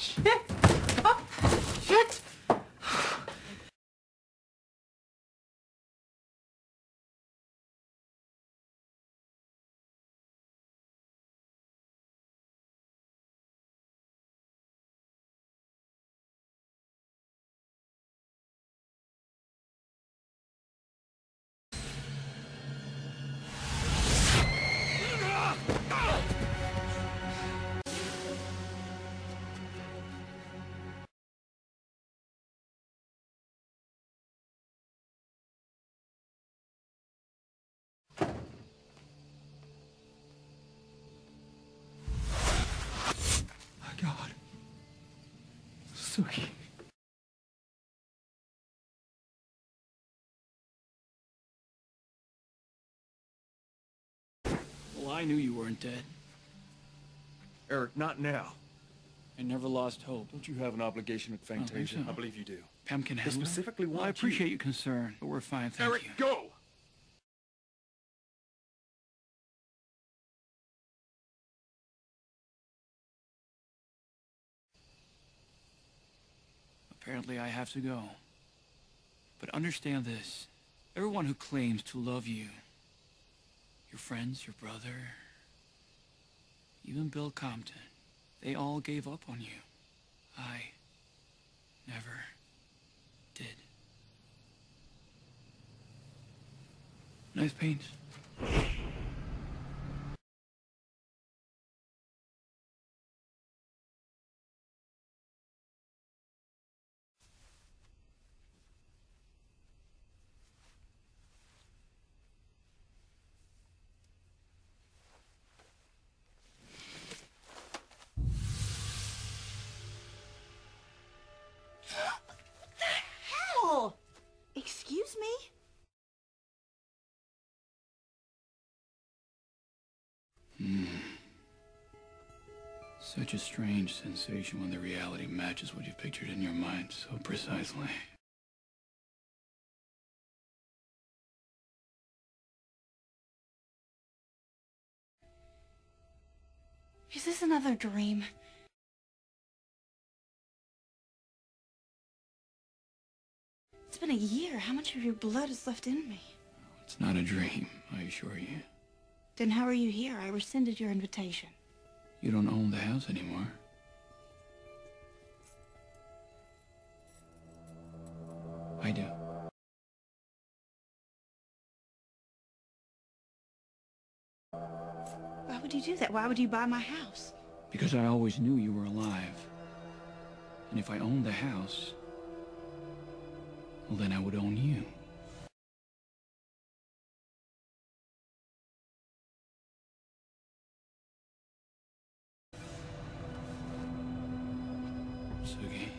Shit! God. Sookie. Well, I knew you weren't dead. Eric, not now. I never lost hope. Don't you have an obligation with I Fangtasia? so. I believe you do. Pam can They handle it. specifically Well, I want you- appreciate your concern, but we're fine, thank Eric, you. go! Apparently I have to go. But understand this. Everyone who claims to love you, your friends, your brother, even Bill Compton, they all gave up on you. I never did. Nice paint. Such a strange sensation when the reality matches what you've pictured in your mind so precisely. Is this another dream? It's been a year. How much of your blood is left in me? It's not a dream, I assure you. Then how are you here? I rescinded your invitation. You don't own the house anymore. I do. Why would you do that? Why would you buy my house? Because I always knew you were alive. And if I owned the house, well, then I would own you. Sookie.